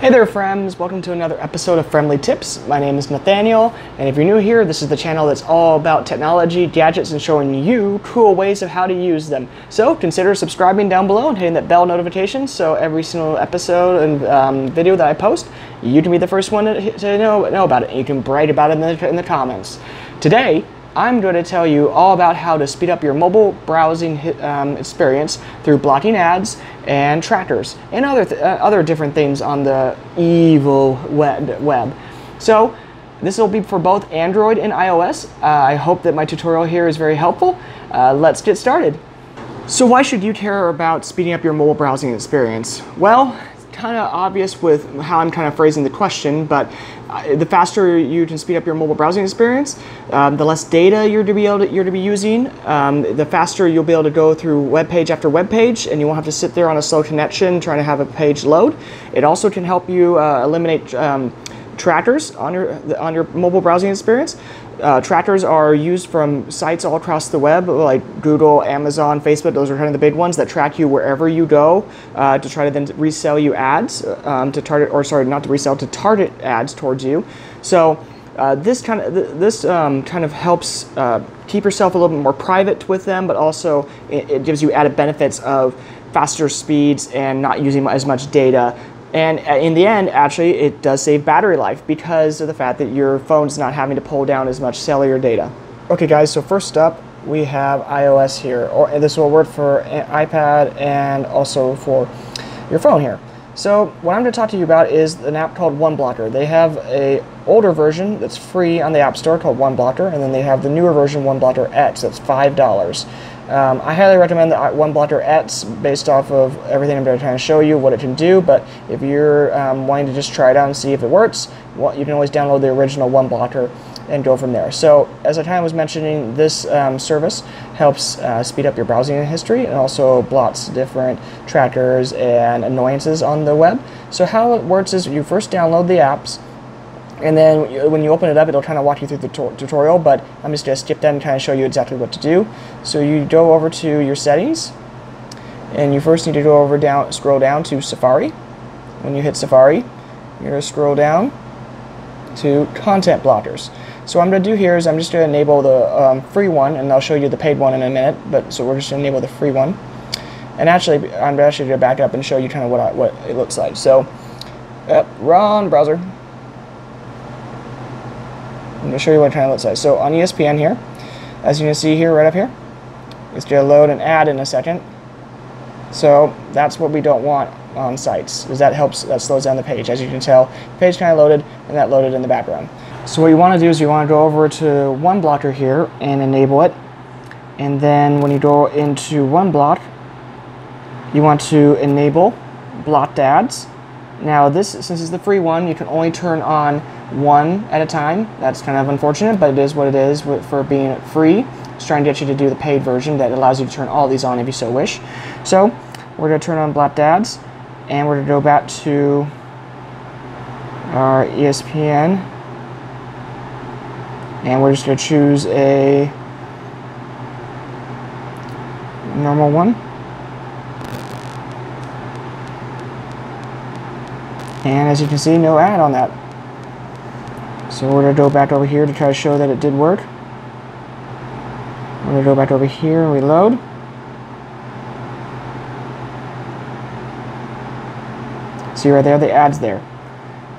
Hey there friends, welcome to another episode of Fremdly Tips. My name is Nathaniel, and if you're new here, this is the channel that's all about technology, gadgets, and showing you cool ways of how to use them. So consider subscribing down below and hitting that bell notification so every single episode and um, video that I post, you can be the first one to, know, know about it, and you can write about it in the, in the comments. Today, I'm going to tell you all about how to speed up your mobile browsing um, experience through blocking ads and trackers and other, th uh, other different things on the evil web. web. So this will be for both Android and iOS. Uh, I hope that my tutorial here is very helpful. Uh, let's get started. So why should you care about speeding up your mobile browsing experience? Well, kind of obvious with how I'm kind of phrasing the question, but uh, the faster you can speed up your mobile browsing experience, um, the less data you're to be able to, you're to be using, um, the faster you'll be able to go through web page after web page, and you won't have to sit there on a slow connection trying to have a page load. It also can help you uh, eliminate um, trackers on your on your mobile browsing experience. Uh, trackers are used from sites all across the web, like Google, Amazon, Facebook. Those are kind of the big ones that track you wherever you go uh, to try to then resell you ads um, to target, or sorry, not to resell, to target ads towards you. So uh, this kind of this um, kind of helps uh, keep yourself a little bit more private with them, but also it, it gives you added benefits of faster speeds and not using as much data and uh, in the end, actually, it does save battery life because of the fact that your phone's not having to pull down as much cellular data. Okay guys, so first up, we have iOS here, or this will work for iPad and also for your phone here. So what I'm going to talk to you about is an app called 1Blocker. They have a older version that's free on the App Store called 1Blocker, and then they have the newer version 1Blocker X that's five dollars. Um, I highly recommend the 1Blocker X based off of everything I'm going to show you what it can do, but if you're um, wanting to just try it out and see if it works, well, you can always download the original 1Blocker and go from there. So as I was mentioning, this um, service helps uh, speed up your browsing history and also blots different trackers and annoyances on the web. So how it works is you first download the apps, and then when you open it up, it'll kind of walk you through the tutorial, but I'm just going to skip that and kind of show you exactly what to do. So you go over to your settings, and you first need to go over down, scroll down to Safari. When you hit Safari, you're going to scroll down to content blockers. So what I'm going to do here is I'm just going to enable the um, free one, and I'll show you the paid one in a minute, but so we're just going to enable the free one. And actually, I'm actually going to back up and show you kind of what, I, what it looks like. So, uh, run browser. I'm going to show you what of looks like. So on ESPN here, as you can see here, right up here, it's going to load an ad in a second. So that's what we don't want on sites, because that helps, that slows down the page. As you can tell, page kind of loaded, and that loaded in the background. So what you want to do is you want to go over to 1Blocker here and enable it. And then when you go into one block, you want to enable blocked ads. Now this, since it's the free one, you can only turn on one at a time. That's kind of unfortunate, but it is what it is for being free. It's trying to get you to do the paid version that allows you to turn all these on if you so wish. So we're going to turn on Block Ads, and we're going to go back to our ESPN, and we're just going to choose a normal one. And as you can see, no ad on that. So we're going to go back over here to try to show that it did work. We're going to go back over here and reload. See right there, the ad's there.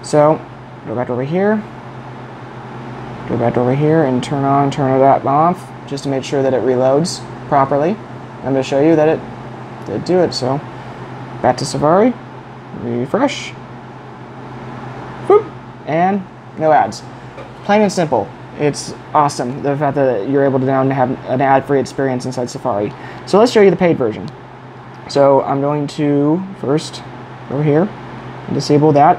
So, go back over here. Go back over here and turn on, turn that off, just to make sure that it reloads properly. I'm going to show you that it did do it. So, back to Safari, refresh, and no ads. Plain and simple. It's awesome, the fact that you're able to now have an ad-free experience inside Safari. So let's show you the paid version. So I'm going to first go here disable that.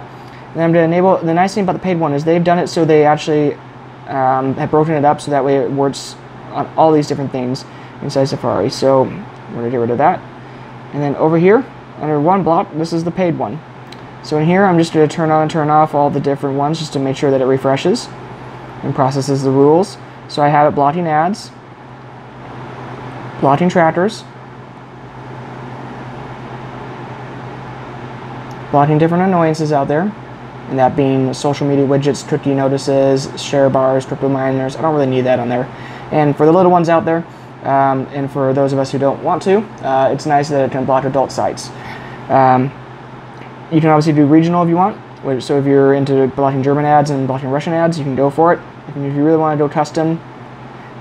And I'm going to enable, the nice thing about the paid one is they've done it so they actually um, have broken it up so that way it works on all these different things inside Safari. So we're going to get rid of that. And then over here, under one block, this is the paid one. So in here, I'm just going to turn on and turn off all the different ones just to make sure that it refreshes and processes the rules. So I have it blocking ads, blocking trackers, blocking different annoyances out there, and that being social media widgets, cookie notices, share bars, crypto miners. I don't really need that on there. And for the little ones out there, um, and for those of us who don't want to, uh, it's nice that it can block adult sites. Um, you can obviously do regional if you want. So if you're into blocking German ads and blocking Russian ads, you can go for it. If you really want to go custom,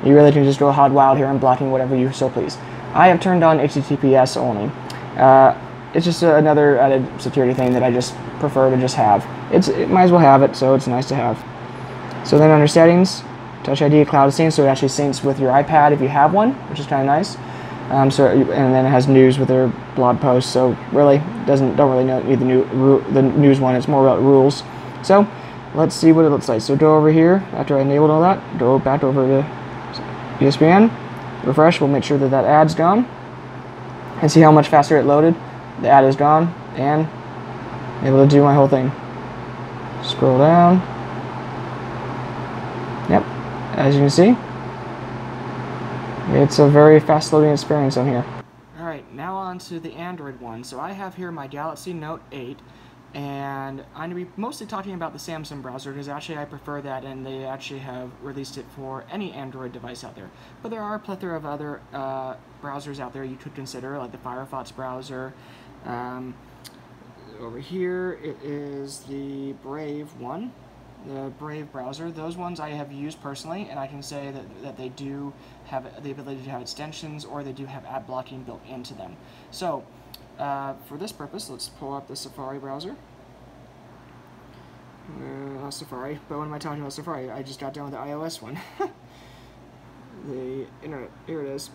you really can just go hard wild here and blocking whatever you so please. I have turned on HTTPS only. Uh, it's just another added security thing that I just prefer to just have. It's it might as well have it, so it's nice to have. So then under settings, Touch ID Cloud Sync, so it actually syncs with your iPad if you have one, which is kind of nice. Um, so and then it has news with their blog posts. So really doesn't don't really need the new the news one. It's more about rules. So let's see what it looks like. So go over here after I enabled all that. Go back over to ESPN. Refresh. We'll make sure that that ad's gone. And see how much faster it loaded. The ad is gone and able to do my whole thing. Scroll down. Yep. As you can see, it's a very fast loading experience on here. Alright, now on to the Android one. So I have here my Galaxy Note 8 and I'm going to be mostly talking about the Samsung browser because actually I prefer that and they actually have released it for any Android device out there. But there are a plethora of other uh, browsers out there you could consider like the Firefox browser. Um, over here it is the Brave one the Brave browser. Those ones I have used personally, and I can say that, that they do have the ability to have extensions or they do have ad blocking built into them. So, uh, for this purpose, let's pull up the Safari browser. Uh, Safari, but when am I talking about Safari? I just got done with the iOS one. the internet, here it is.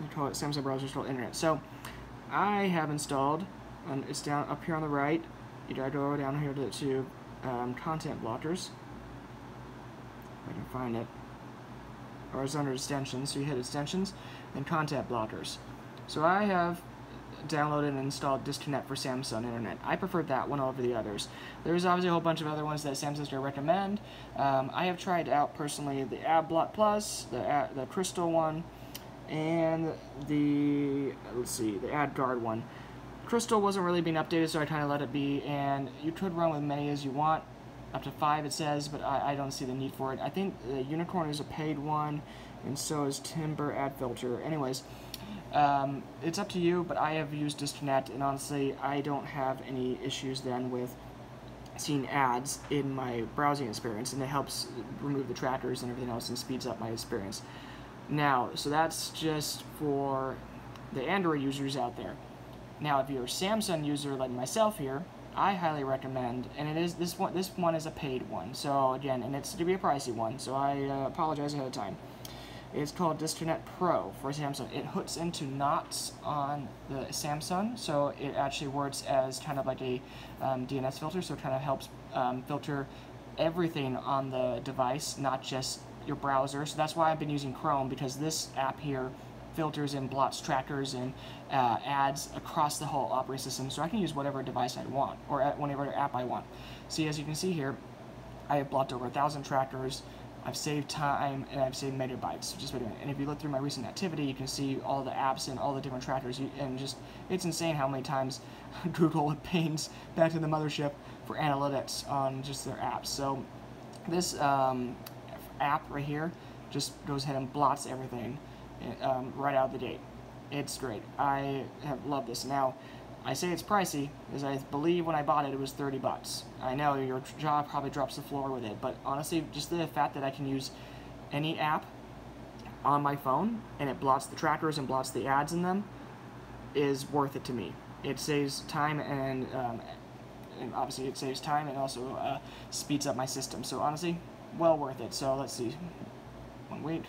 They call it Samsung browser called internet. So, I have installed, and it's down up here on the right. You gotta go down here to, to um, content blockers. I can find it. Or it's under extensions, so you hit extensions, and content blockers. So I have downloaded and installed Disconnect for Samsung Internet. I prefer that one over the others. There's obviously a whole bunch of other ones that Samsung's going to recommend. Um, I have tried out personally the AdBlock Plus, the, the Crystal one, and the, let's see, the AdGuard one. Crystal wasn't really being updated, so I kind of let it be, and you could run with many as you want, up to five it says, but I, I don't see the need for it. I think the Unicorn is a paid one, and so is Timber Ad Filter. Anyways, um, it's up to you, but I have used Disconnect, and honestly, I don't have any issues then with seeing ads in my browsing experience, and it helps remove the trackers and everything else and speeds up my experience. Now, so that's just for the Android users out there. Now, if you're a Samsung user like myself here, I highly recommend, and it is this one. This one is a paid one, so again, and it's to be a pricey one. So I uh, apologize ahead of time. It's called Disconnect Pro for Samsung. It hooks into Knox on the Samsung, so it actually works as kind of like a um, DNS filter. So it kind of helps um, filter everything on the device, not just your browser. So that's why I've been using Chrome because this app here filters and blots trackers and uh, ads across the whole operating system so I can use whatever device I want or whatever app I want. See, as you can see here, I have blocked over a thousand trackers, I've saved time, and I've saved megabytes just by doing it. And if you look through my recent activity, you can see all the apps and all the different trackers, and just, it's insane how many times Google pains back to the mothership for analytics on just their apps. So this um, app right here just goes ahead and blots everything um, right out of the gate. It's great. I have loved this. Now, I say it's pricey, because I believe when I bought it, it was 30 bucks. I know your jaw probably drops the floor with it, but honestly, just the fact that I can use any app on my phone, and it blots the trackers and blots the ads in them, is worth it to me. It saves time and, um, and obviously it saves time and also uh, speeds up my system. So honestly, well worth it. So let's see. One wait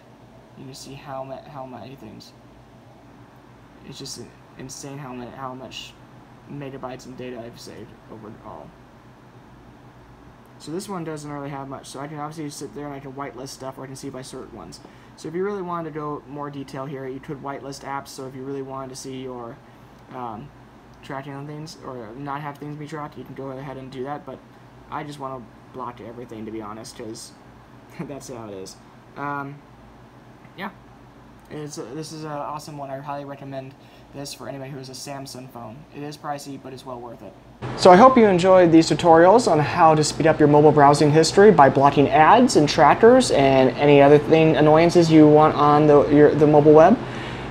you can see how how many things. It's just insane how many how much megabytes and data I've saved overall. So this one doesn't really have much. So I can obviously sit there and I can whitelist stuff or I can see by certain ones. So if you really wanted to go more detail here, you could whitelist apps. So if you really wanted to see your um, tracking on things or not have things be tracked, you can go ahead and do that. But I just want to block everything to be honest because that's how it is. Um, yeah, it's, uh, this is an awesome one. I highly recommend this for anybody who has a Samsung phone. It is pricey, but it's well worth it. So I hope you enjoyed these tutorials on how to speed up your mobile browsing history by blocking ads and trackers and any other thing annoyances you want on the, your, the mobile web.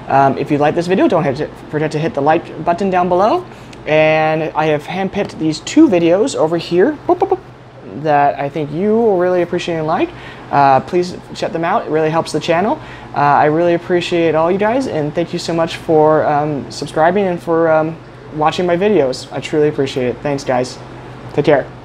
Um, if you like this video, don't to, forget to hit the like button down below. And I have handpicked these two videos over here boop, boop, boop, that I think you will really appreciate and like. Uh, please check them out. It really helps the channel. Uh, I really appreciate all you guys, and thank you so much for um, subscribing and for um, watching my videos. I truly appreciate it. Thanks, guys. Take care.